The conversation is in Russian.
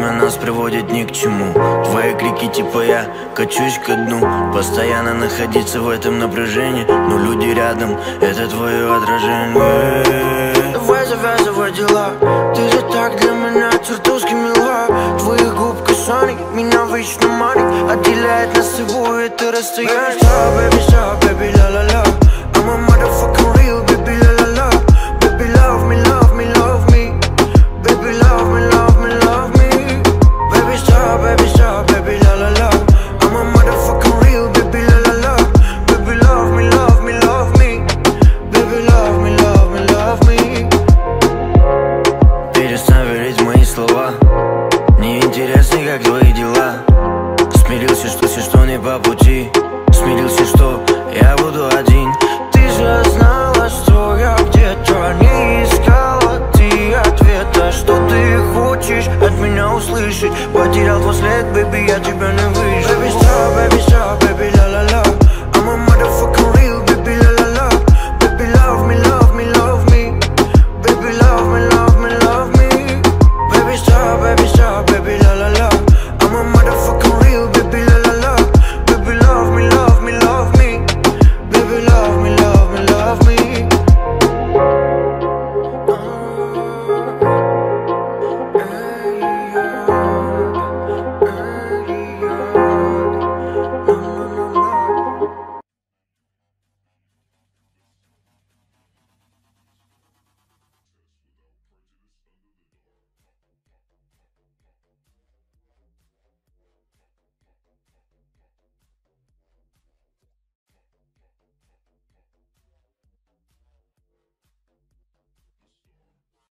нас приводит ни к чему. Твои крики типа я качусь ко дну Постоянно находиться в этом напряжении. Но люди рядом, это твое отражение. Давай завязывай дела. Ты же так для меня чертовски мила. Твоих губ касаний меня вечно манит. Отделяет нас с собой это расстояние Stop, baby, stop, baby, по пути Смирился, что я буду один Ты же знала, что я где-то не искала Ты ответа, что ты хочешь от меня услышать Потерял твой след, бэби, я тебя не вижу Baby stop, baby stop, baby la-la-la I'm a motherfucking real baby la-la-la Baby love me, love me, love me Baby love me, love me, love me Baby stop, baby stop, baby la-la-la I'm a motherfucking real baby la-la-la